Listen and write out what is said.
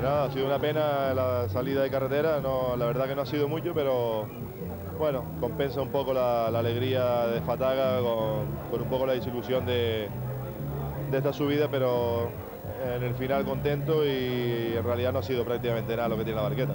Pues ha sido una pena la salida de carretera, no, la verdad que no ha sido mucho, pero bueno, compensa un poco la, alegría de Fataga con, un poco la disilusión de, de esta subida, pero en el final contento y en realidad no ha sido prácticamente nada lo que tiene la barqueta.